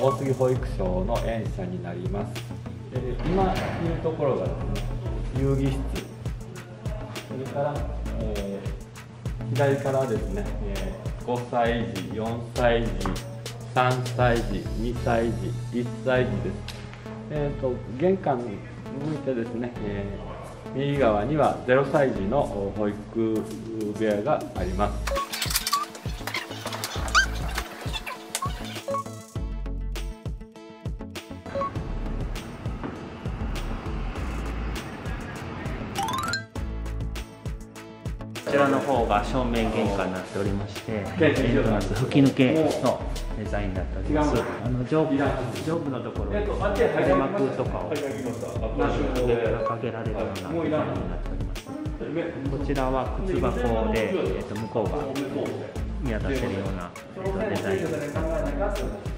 大杉保育所の園舎になります。えー今いるところがですね、遊戯室、それから、えー左からですね、えー5歳児、4歳児、3歳児、2歳児、1歳児です。えー、と玄関に向いてですね、えー右側には0歳児の保育部屋があります。こちらの方が正面玄関になっておりまして、ええーまず吹き抜けのデザインになっております。あの上部上部のところに垂幕とかを上からかけられるようなデザインになっております。こちらは靴箱で、えっと向こうが見渡せるような、デザインになっております。